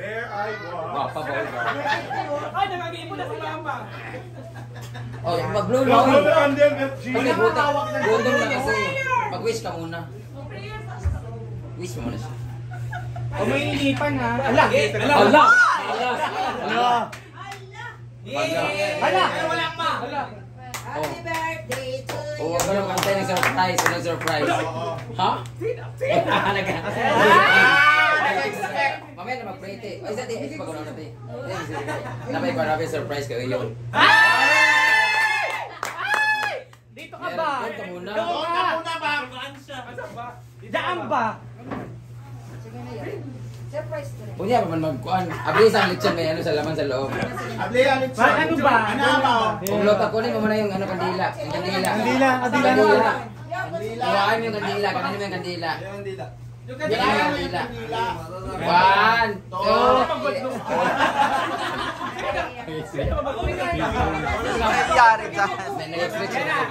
There I was. Guwapa ba? Ay, nag-iipon na si Mama. Oh, mag-blow lang. go, Andel, at G. Kasi buta, gundong na kasi. Mag-wish ka muna. Wish mo muna siya. O may inipan ha. Ala! Ala! Ala! Ala! Ala! Ala! Ala! Happy birthday to Oh, huwag ka lang kantay ng surprise. Ng surprise. Ha? Nag- Mamaya na mag-prete. Ay, sa pa ko na natin. Napay ko namin surprise kayo yun. Dito ka ba? Yan, ka muna. Doon ka muna ba? Daan ba? Surprise ko rin. Kunya man magkuhan. Abis ang lechon may ano sa laman sa loob. Ablihan, it's Ba, ano ba? Ano ba? Kung lota ko mo muna yung ano kandila. Yung kandila. Kandila, kandila na. Kandila. Kuhaan mo yung kandila. Kanino mo yung kandila. Yung kandila. One, two, Nangyari dyan. Na-expect siya.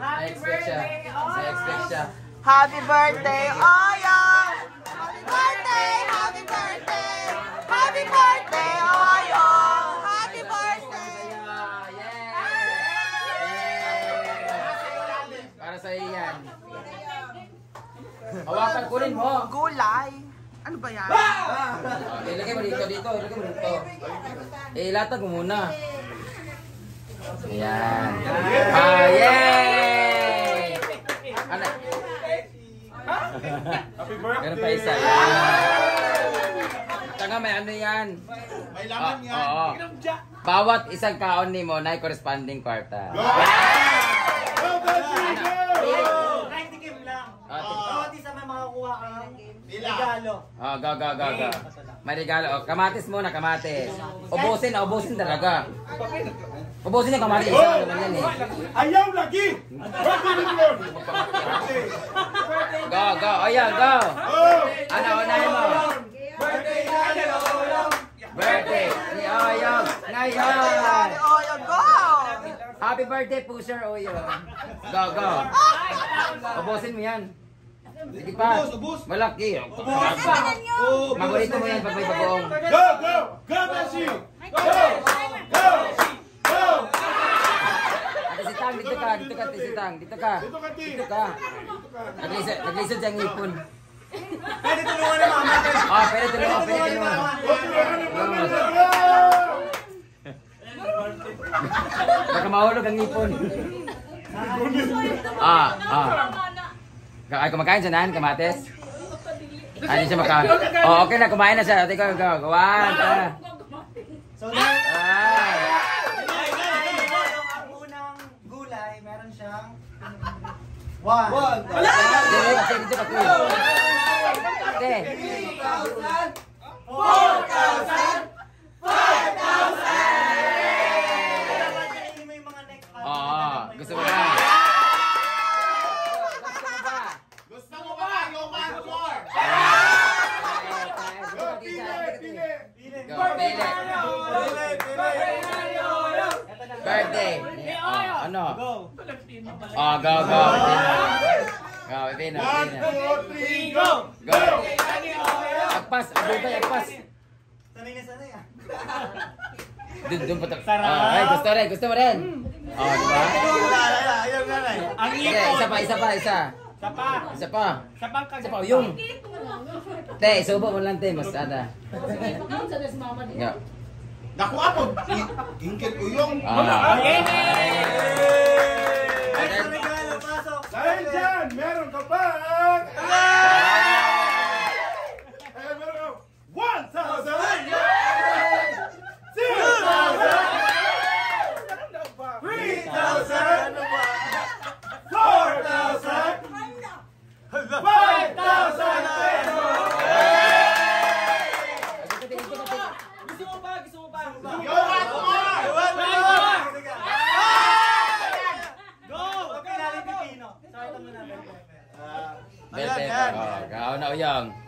Na-expect siya. Na-expect siya. Happy birthday, Oyong! Happy birthday! Happy birthday! Happy birthday, Oyong! Hawakan ko rin mo. Gulay. Ano ba yan? Oh, ilagay mo dito, dito. Ilagay mo dito. Eh, ilatag mo muna. Ayan. Ah, yay! Ano? Happy birthday. Meron pa isa. Tanga, may ano yan? May laman Ah, yan. Oo. Bawat isang kaon ni mo na corresponding kwarta. Go! Go, go! Kahit tikim lang. Ah, Bawat isa may makakuha kang Nila. regalo. Oh, go, go, go, go. May regalo. Oh, kamatis muna, kamatis. Ubusin, ubusin talaga. Ubusin yung kamatis. Isa naman yan eh. Ayaw lagi! Birthday ni Lord! Go, go. O yan, go. Oh! Ano, unahin mo. Birthday na Lord! Birthday ni Oyong ngayon. Oyong, go! Happy birthday, Pusher Oyong. Go, go. Ubusin mo yan. Sige pa. Ubus, ubus. Malaki. Oh, Maborito mo yan pag may bagoong. Go, go! Go, Messi! Go! Go! Go! Ate si Tang, dito ka, dito ka, si Tang, dito ka. Dito ka. Dito ka. Naglisod, siyang ngipon. Pwede tulungan ni Mama. Oh, pwede tulungan, pwede tulungan. Go, tulungan ni Mama. Go! Baka mahulog ang ngipon. Ah, ah. Ay, kumakain siya nan, kamates. Ano siya makain? Oh, okay na, kumain na siya. Ate go. go. One, two. So, ah! Unang gulay, meron siyang One. One. Wala! Sige, sige, sige, sige. Oh, go, go. Go, Pipino. One, Pipino. two, three, go! Go. Agpas, abutay, agpas. Sanay na sanay ah. Doon, doon pa. Sarap. Oh, ay, gusto rin, gusto mo rin. Oh, di ba? Ayaw nga na Ang Sige, ipon. isa pa, isa pa, isa. Isa pa. Isa pa. Isa pang Isa pa, yung. Te, subo mo lang, te, mas ada. Go. Naku ako! Ingkit ko yung... Ah. Okay. Dahil dyan, meron ka pa!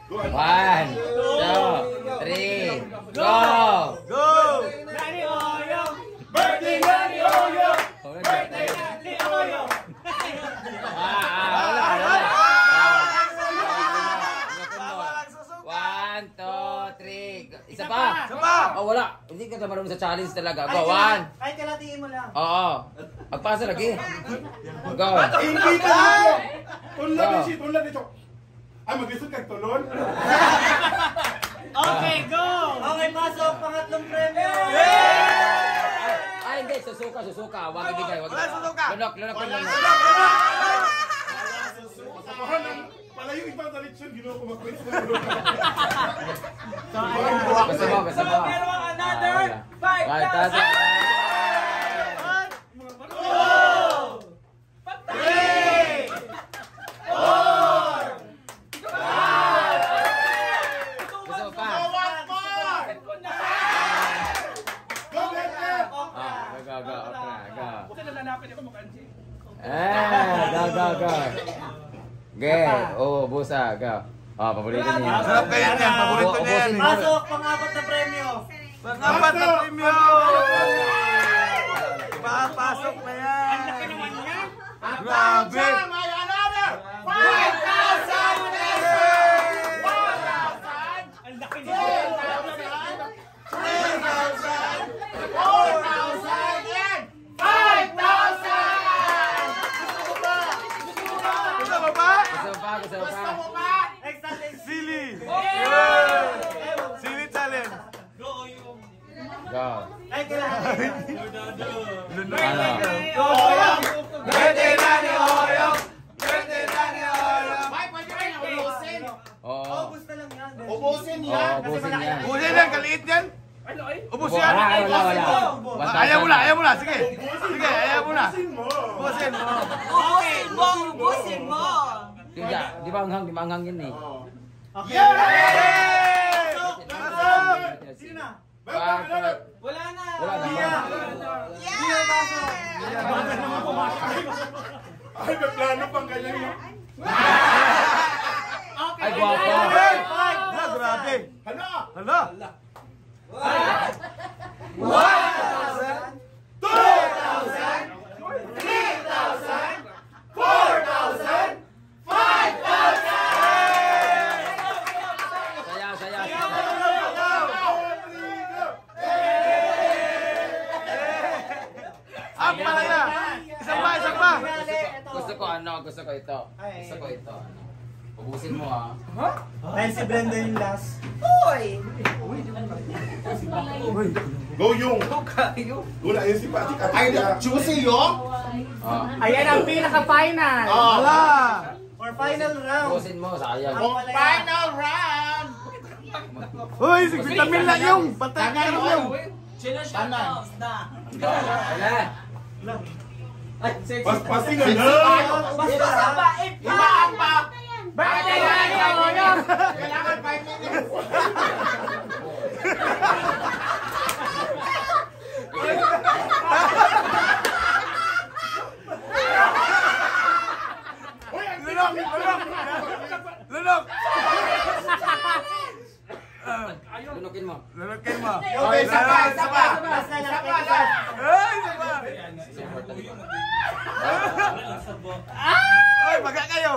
One, two, three, go! Go! Daddy Oyo! Birthday Daddy Oyo! Birthday Daddy Oyo! Ah, ah, one. Isa pa! Pa! Oh, wala. Hindi ka na marunong sa challenge talaga. Go, one. Ay, kalatiin mo lang. Oo. Pagpasa lagi. Go. Hindi ka! Unlad yung shit, unlad yung ay, mag-isot kag tulon. Okay, go! Okay, pasok. Pangatlong premyo. Ay, hindi. Susuka, susuka. Huwag ibigay. Wala susuka. Lunok, lunok, Wala. lunok. Kasamahan ng pala yung ibang direksyon, ginawa ko mag-quiz na Basta mo, basta mo. Meron kang another Five 5,000! Gusto mo pa? Go, Bete! Ah, go, go, go. Okay, go. Nalalapin ako mukhang Eh, go, go, go. Ge, oh, busa, go. Oh, paborito niya. Sarap kaya yan. Paborito niya. Pasok, pang-apat na premyo. Pangapat na premyo. Papasok na yan. Grabe. May another! Ang laki nito. Gusto mo ba? Gusto mo pa, gusto mo pa. Next natin. Sili. Sili challenge. Go. Ay, kailangan. Ano? Birthday na ni Oyong. Birthday na ni Oyong. Oo. Gusto lang yan. Ubusin yan! busin yan. Ubusin yan. Kaliit yan. Ubus yan. Wala, wala, wala. Ah, Ayaw mo na. Ayaw mo na. Sige. Sige. Ayaw mo na. Ubusin mo! Ubusin mo. Ubusin mo! Ubusin mo! Di ba, di ba anghang, di ba anghang yun eh. Okay. Sino na? Five, five. Wala na. Wala na. Dia. Dia, pasok. Ay, may plano pang ganyan no? Ay, guwapo. Ah, grabe. Hala! Hala. Saya, saya, saya. Ang palaya. Isang pa, isang pa. Gusto ko ano, gusto ko ito. Gusto ko ito. Ano. Ubusin mo ah. Dahil si Brenda yung last. Go yung! Wala yun si Patrick at Ay, choose yung! Oh. Ayan ang pinaka-final. Hala. For final round. Ubusin mo, sayang. Final round! Uy, si vitamin lang yung. Patay ka rin yung. Wala. Paspasin nga na! Basta sa bait pa. Birthday na ni Oyong. Kailangan 5 minutes! Lunok, lunok. Lunok. Lunukin mo. Lunokin mo. Okay, isa pa, isa pa! Last na lang. Isa pa. Ay, isa pa. Support talaga. Ay, baga kayo.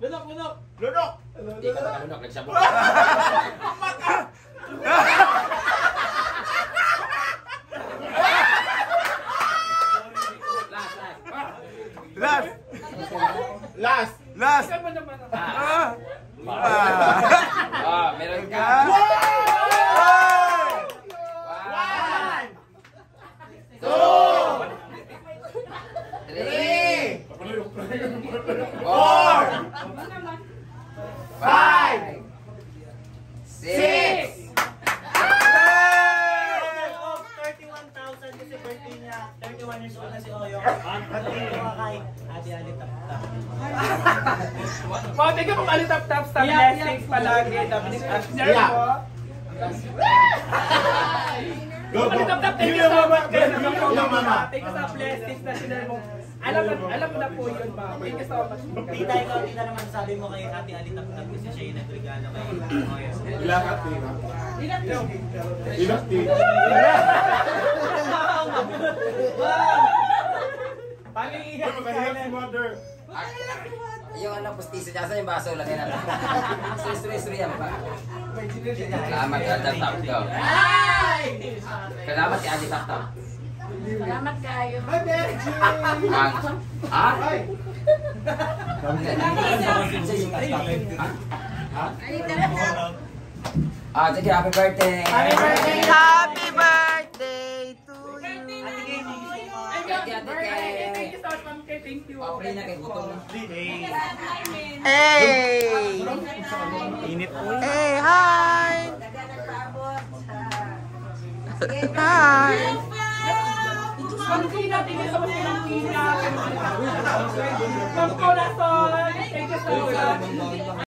Lunok, lunok. Lunok! Hindi ka nakalunok, nagsabog. Last, last. Last. Last! Last. Ah. Ah. Ah, meron ka. Ay! One. Two. Three. Four. Five. Six. Total of 31,000 kasi birthday niya. 31 years old na si Oyong. At hindi kumakain. Ate Ali tap tap. Wow, thank you mga alitap tap sa blessings palagi. Dominic Ashner mo. Go, go! Alitap tap, thank you so much. Thank you sa blessings na sinare mo. Alam mo, alam mo na po yun, ma'am. Thank you so much. Tita, ikaw, tita naman sabi mo kay Ate Ali tap tap kasi siya yung nagregalo kay Oyong. Ilakat eh. Ilakat eh. Paano Ay, iiyak makahiyak si mother. Yung ano, pustiso niya. Saan yung baso? Lagay natin. Suri, suri, suri yan ba? Salamat ka, Adal Tap ko. Salamat kay Adi Tap Tap. Salamat kayo. Ang... Ha? Ha? Na na. Ah, sige, happy birthday! Happy birthday! Happy birthday Thank you. Oh, free na kay gutom na. Hey! Init po. Hey, hi! Daga nagpaabot sa... Hi! Ma'am Kina, thank you so much, Ma'am Kina. Ma'am Corazon, thank you so much.